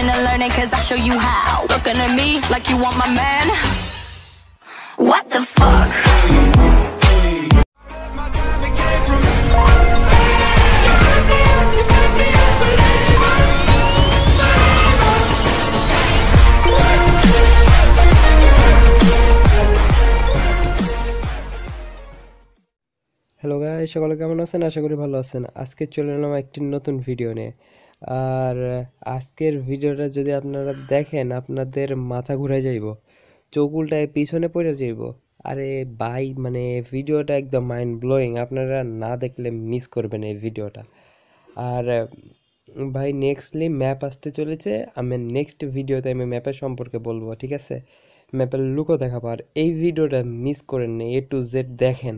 patient and learning, cause I show you how. Looking at me like you want my man. What the fuck? Hello guy সকলে কেমন আছেন আশা করি ভালো আছেন আজকে চলে এলাম একটি নতুন ভিডিও নিয়ে আর আজকের ভিডিওটা যদি আপনারা দেখেন, আপনাদের মাথা ঘুরে যাইব, চোখ পিছনে পড়ে যাইব। আরে ভাই মানে ভিডিওটা একদম মাইন্ড ব্লোয়িং আপনারা না দেখলে মিস করবেন এই ভিডিওটা। আর, ভাই নেক্সটলি ম্যাপ আসতে চলেছে। আমি নেক্সট ভিডিওতে আমি ম্যাপের সম্পর্কে বলব, ঠিক আছে? ম্যাপের লুকও দেখাবো। আর এই ভিডিওটা মিস করেন না এ টু জেড দেখেন।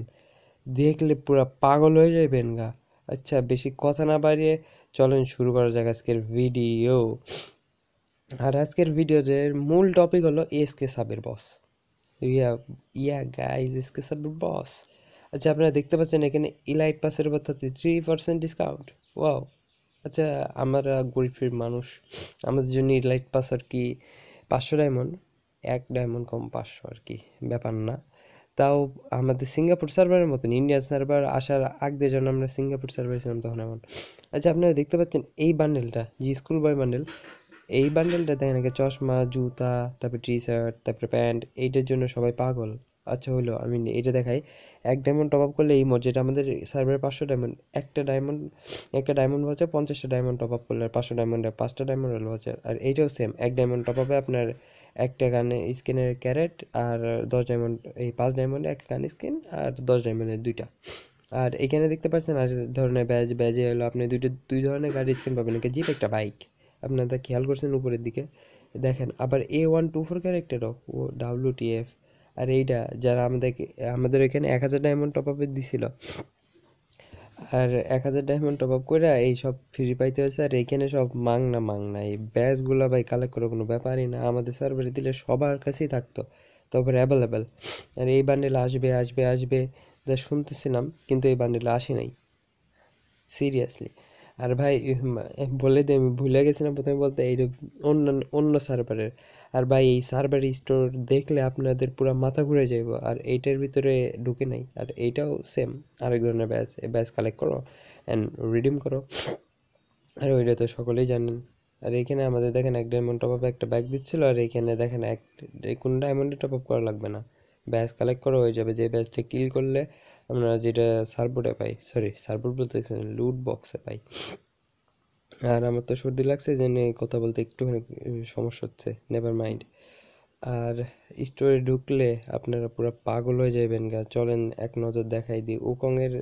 দেখলে পুরো পাগল হয়ে যাবেন গা। আচ্ছা বেশি কথা না বাড়িয়ে চলেন শুরু করা যাক আজকের ভিডিও আর আজকের ভিডিওর মূল টপিক হলো এসকে সাবের boss yeah yeah guys SK সাবের বস আচ্ছা আপনারা দেখতে পাচ্ছেন এখানে ইলাইট পাসের thirty three percent discount wow আচ্ছা আমরা গরিবের মানুষ। আমাদের জন্য ইলাইট পাস আর কি পাঁচশো ডায়মন্ড এক ডায়মন্ড কম পাঁচশো আর কি। ব্যাপার না। তাও আমাদের সিঙ্গাপুর সার্ভারের মতন ইন্ডিয়ান সার্ভার আসার আগ দিয়ে যখন আমরা সিঙ্গাপুর সার্ভার ছিলাম তখন এমন। আচ্ছা আপনারা দেখতে পাচ্ছেন এই বান্ডেলটা যে স্কুল বয় বান্ডেল এই বান্ডেলটা দেখেন আগে চশমা, জুতা, তারপরে টি শার্ট তারপরে প্যান্ট এইটার জন্য সবাই পাগল। আচ্ছা হলো আমি এটা দেখাই। এক ডায়মন্ড টপ আপ করলে এই মোট যেটা আমাদের সার্ভারে পাঁচশো ডায়মন্ড একটা ডায়মন্ড একটা ডায়মন্ড ভাউচার পঞ্চাশটা ডায়মন্ড টপ আপ করলে আর পাঁচশো ডায়মন্ডে পাঁচটা ডায়মন্ড ভাউচার আর এইটাও সেম এক ডায়মন্ড টপ আপে আপনার একটা গানে স্কিনের ক্যারেট আর দশ ডায়মন্ড এই পাঁচ ডায়মন্ডে একটা গান স্কিন আর দশ ডায়মন্ডের দুইটা। আর এখানে দেখতে পাচ্ছেন, আর ধরনের ব্যাজ, ব্যাজে হলো আপনি দুইটা, দুই ধরনের গাড়ির স্কিন পাবেন। একটা জিপ, একটা বাইক। আপনারা খেয়াল করছেন উপরের দিকে? দেখেন, আবার এ ওয়ান টু ফোর ক্যারেক্টারও ও ডাব্লিউ টি এফ আর এইটা যারা আমাদেরকে, আমাদের এখানে এক হাজার ডায়মন্ড টপ আপে দিছিল আর এক হাজার ডায়মন্ড টপ আপ করে এই সব ফ্রি পাইতে হয়েছে আর এইখানে সব মাংনা মাংনা এই ব্যাচগুলো ভাই কালেক্ট করার কোনো ব্যাপারই না। আমাদের সার্ভারে দিলে সবার কাছেই থাকতো, তারপরে অ্যাভেলেবেল আর এই বান্ডেল আসবে আসবে আসবে, যা শুনতেছিলাম, কিন্তু এই বান্ডেল আসে নাই। সিরিয়াসলি আর ভাই বলে দিই আমি ভুলে গেছিলাম প্রথমে বলতে এই অন্য অন্য সার্ভারের আর ভাই, এই সার্ভার স্টোর দেখলে আপনাদের পুরো মাথা ঘুরে যাইব। আর এইটার ভিতরে ঢুকে নাই। আর এইটাও সেম আরেক ধরনের ব্যাচ এই ব্যাচ কালেক্ট করো অ্যান্ড রিডিম করো। আর ওইটা তো সকলেই জানেন। আর এখানে আমাদের দেখেন এক ডায়মন্ড টপ আপ একটা ব্যাগ দিচ্ছিল, আর এখানে দেখেন এক, কোনো ডায়মন্ডে টপ আপ করা লাগবে না। ব্যাচ কালেক্ট করা হয়ে যাবে। যে ব্যাচটা কিল করলে আমরা যেটা সার্বোর্ডে পাই সরি সার্বোর্ড বলতে লুট বক্সে পাই। আর আমার তো সর্দি লাগছে যে কথা বলতে একটুখানি সমস্যা হচ্ছে নেভার মাইন্ড আর স্টোরে ঢুকলে আপনারা পুরো পাগল হয়ে যাবেন গা। চলেন এক নজর দেখাই দিই। উকংয়ের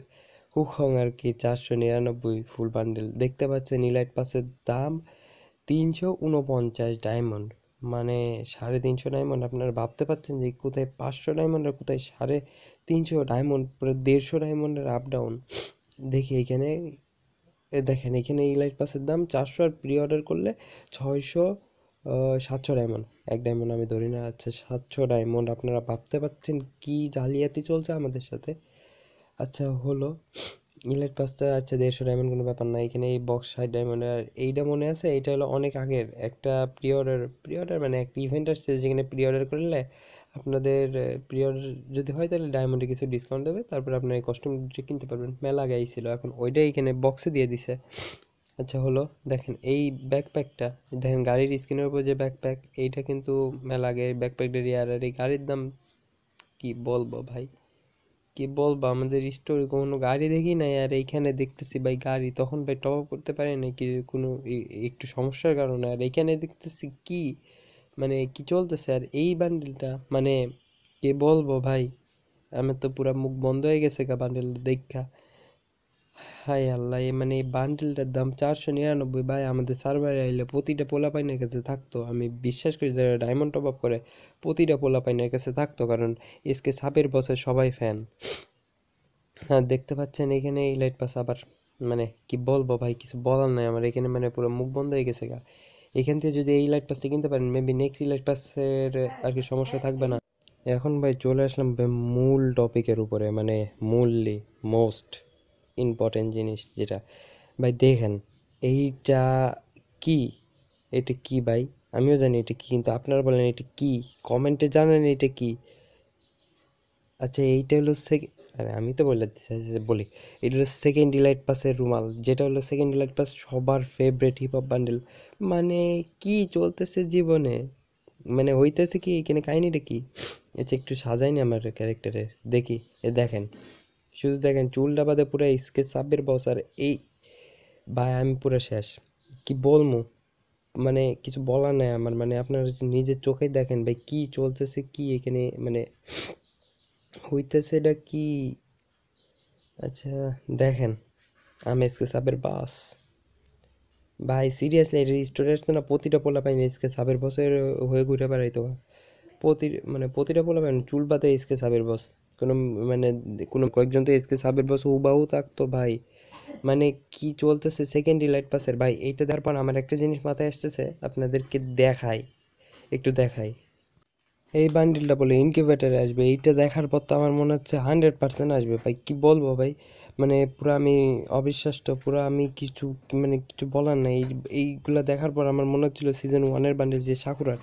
উকং আর কি চারশো নিরানব্বই ফুল বান্ডেল দেখতে পাচ্ছেন ইলাইট পাসের দাম তিনশো উনপঞ্চাশ ডায়মন্ড মানে সাড়ে তিনশো ডায়মন্ড আপনারা ভাবতে পারছেন যে কোথায় পাঁচশো ডায়মন্ড আর কোথায় সাড়ে তিনশো ডায়মন্ড পুরো দেড়শো ডায়মন্ডের আপ ডাউন দেখি এখানে দেখেন, এখানে এই লাইট পাসের দাম চারশো আর প্রি অর্ডার করলে ছয়শো সাতশো ডায়মন্ড এক ডায়মন্ড আমি ধরি না আচ্ছা সাতশো ডায়মন্ড আপনারা ভাবতে পারছেন কি জালিয়াতি চলছে আমাদের সাথে? আচ্ছা হলো ইলাইট পাসটা আচ্ছা দেড়শো ডায়মন্ড কোনো ব্যাপার না। এখানে এই বক্স ষাট ডায়মন্ড আর এইটা মনে আছে এইটা হলো অনেক আগের। একটা প্রি অর্ডার প্রি অর্ডার মানে একটা ইভেন্ট আসছে যেখানে প্রি অর্ডার করলে আপনাদের প্রি অর্ডার যদি হয় তাহলে ডায়মন্ডে কিছু ডিসকাউন্ট দেবে, তারপর আপনার এই কস্টিউমটি কিনতে পারবেন। মেলা আগে ছিল এখন ওইটাই এখানে বক্সে দিয়ে দিছে। আচ্ছা হলো, দেখেন, এই ব্যাকপ্যাকটা দেখেন, গাড়ির স্ক্রিনের উপর যে ব্যাকপ্যাক এইটা কিন্তু মেলা আগে ব্যাকপ্যাকটা রিয়ার আর এই গাড়ির দাম কি বলব ভাই? কি বলব? আমাদের স্টোরে কোনো গাড়ি দেখি নাই, আর এইখানে দেখতেছি ভাই গাড়ি। তখন ভাই টপ আপ করতে পারি না কি কোনো একটু সমস্যার কারণে। আর এইখানে দেখতেছি কি মানে কি চলতেছে? আর এই বান্ডেলটা মানে কে বলব ভাই? আমার তো পুরা মুখ বন্ধ হয়ে গেছে গা বান্ডেল দেখা। হাই আল্লাহ মানে এই বান্ডেলটার দাম চারশো নিরানব্বই। ভাই, আমাদের সার্ভারে আইলে প্রতিটা পোলা পাইনের কাছে থাকতো। আমি বিশ্বাস করি যারা ডায়মন্ড টপ আপ করে, প্রতিটা পোলা পাইনের কাছে থাকতো, কারণ এসকে সাপের বসে সবাই ফ্যান হ্যাঁ দেখতে পাচ্ছেন এখানে এই লাইট পাস আবার মানে কি বলব ভাই, কিছু বলার নাই আমার। এখানে মানে পুরো মুখ বন্ধ হয়ে গেছে গা। এখান থেকে যদি এই লাইট পাসটা কিনতে পারেন মেবি নেক্সট লাইট পাসের আর কি সমস্যা থাকবে না। এখন ভাই চলে আসলাম মূল টপিকের উপরে মানে মূললি মোস্ট ইম্পর্টেন্ট জিনিস যেটা। ভাই দেখেন এইটা কি? এটা কি ভাই? আমিও জানি এটা কি কিন্তু আপনারা বলেন এটা কি? কমেন্টে জানেন এটা কি? আচ্ছা এইটা হলো আরে আমি তো বলে দিচ্ছি আচ্ছা, বলি। এটা হলো সেকেন্ড ডিলাইট পাসের রুমাল যেটা হলো সেকেন্ড ডিলাইট পাস সবার ফেভারিট হিপ হপ বান্ডেল মানে কি চলতেছে জীবনে? মানে হইতেছে কি? এখানে কাহিনিটা কি? আচ্ছা একটু সাজাইনি আমার ক্যারেক্টারে দেখি। এ দেখেন শুধু দেখেন, চুলটা বাদে পুরো স্কেচ সাবের বস আর এই ভাই, আমি পুরো শেষ। কি বলব মানে কিছু বলার নাই আমার মানে আপনারা নিজের চোখে দেখেন ভাই, কি চলতেছে, কি এখানে মানে হইতেছে এটা কি? আচ্ছা দেখেন, আমি এসকে সাবের বাস ভাই সিরিয়াসলি এটা আসতো না, প্রতিটা পোলা পাইনি এসকে সাবের বসের হয়ে ঘুরে বেড়াইতো। প্রতি মানে প্রতিটা পোলা পাইনি চুল পাতে এসকে সাবের বস কোনো মানে কোনো কয়েকজন তো এসকে সাবের বস হুবাহু থাকতো ভাই। মানে কি চলতেছে সেকেন্ড ডিলাইট পাসের ভাই, এইটা দেওয়ার পর আমার একটা জিনিস মাথায় আসতেছে, আপনাদেরকে দেখাই, একটু দেখাই। এই বান্ডিলটা বলে ইনকিউবেটারে আসবে, এইটা দেখার পর তো আমার মনে হচ্ছে হান্ড্রেড পার্সেন্ট আসবে। ভাই, কি বলব ভাই? মানে পুরো আমি অবিশ্বাস্ত, পুরো আমি কিছু মানে কিছু বলার নাই। এই, এইগুলো দেখার পর আমার মনে হচ্ছিল সিজন ওয়ানের বান্ডিল যে সাকুরার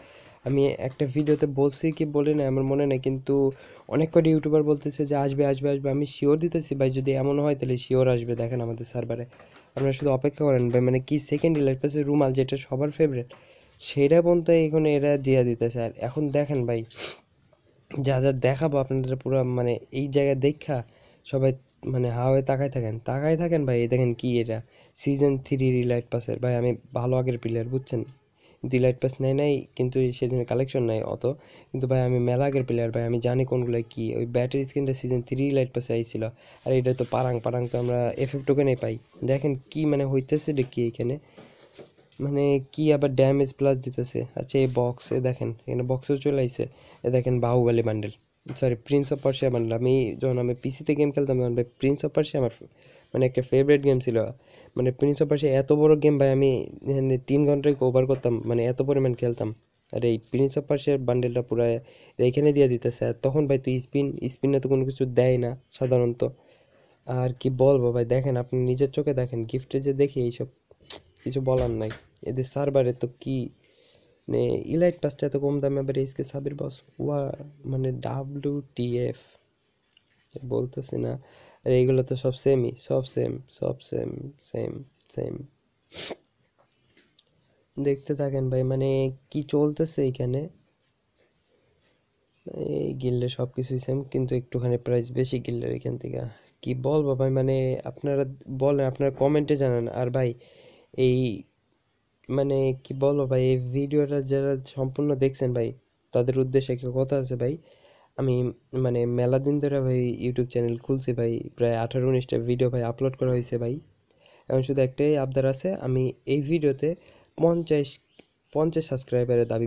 আমি একটা ভিডিওতে বলছি কি বলি না আমার মনে নেই, কিন্তু অনেক কটি ইউটিউবার বলতেছে যে, আসবে আসবে আসবে। আমি শিওর দিতেছি, ভাই, যদি এমন হয়, তাহলে শিওর আসবে, দেখেন আমাদের সার্ভারে আপনারা শুধু অপেক্ষা করেন, ভাই মানে কি সেকেন্ড ইলাইট পাসের রুমাল যেটা সবার ফেভারিট সেটা পর্যন্ত এখন এরা দিয়ে দিতেছে। আর এখন দেখেন, ভাই, যা যা দেখাবো আপনাদের পুরো মানে এই জায়গায় দেখা, সবাই মানে হা হয়ে তাকায় থাকেন তাকায় থাকেন, ভাই দেখেন কি এটা সিজন থ্রি রিলাইট পাসের ভাই, আমি ভালো আগের প্লেয়ার বুঝছেন? ডিলাইট পাস নেয় নাই, কিন্তু সেজন্য কালেকশন নাই অত। কিন্তু ভাই, আমি মেলা আগের প্লেয়ার ভাই, আমি জানি কোনগুলো কি। ওই ব্যাটারি স্ক্রিনটা সিজন থ্রি লাইট পাসে আইছিল। আর এটা তো পারাং পারাং তো আমরা এফএফ টোকেনে পাই। দেখেন কি মানে হইতেছে এটা কি এখানে? মানে কি আবার ড্যামেজ প্লাস দিতেছে। আচ্ছা এই বক্স এ দেখেন, এখানে বক্সও চলে আইছে। এ দেখেন Baahubali bundle sorry prince of Persia bundle আমি যখন আমি পিসিতে গেম খেলতাম, তখন প্রিন্স অফ পার্সিয়া আমার মানে একটা ফেভারিট গেম ছিল। মানে প্রিন্স অফ পার্সিয়া এত বড় গেম ভাই, আমি মানে তিন ঘন্টায় ওভার করতাম মানে এত পরিমাণ খেলতাম। আর এই প্রিন্স অফ পার্সিয়ার বান্ডেলটা পুরো এইখানে দিয়ে দিতেছে। তখন ভাই তুই স্পিন স্পিনে তো কোনো কিছু দেয় না সাধারণত। আর কি বলব ভাই, দেখেন আপনি নিজের চোখে দেখেন গিফটে যে দেখি এইসব, কিছু বলার নাই। এদের সার্ভারে তো কি মানে ইলাইট পাসটা এত কম দামে আবার এসকে সাবির বস ওয়া মানে ডাব্লিউ টি এফ বলতেছি না। আর এইগুলো তো সব সেমই সব সেম সব সেম সেম সেম দেখতে থাকেন ভাই মানে কি চলতেছে এখানে? এই গিল্ডে সব কিছুই সেম কিন্তু একটুখানি প্রাইস বেশি গিল্ডের এখান থেকে। কি বলব ভাই মানে আপনারা বলেন, আপনারা কমেন্টে জানান। আর ভাই, এই মানে কি বলব ভাই, এই ভিডিওটা যারা সম্পূর্ণ দেখছেন ভাই, তাদের উদ্দেশ্যে একটা কথা আছে ভাই। আমি মানে মেলা দিন ধরে ভাই ইউটিউব চ্যানেল খুলছি ভাই, প্রায় আঠারো উনিশটা ভিডিও ভাই আপলোড করা হয়েছে ভাই। এখন শুধু একটাই আবদার আছে, আমি এই ভিডিওতে পঞ্চাশ পঞ্চাশ সাবস্ক্রাইবারের দাবি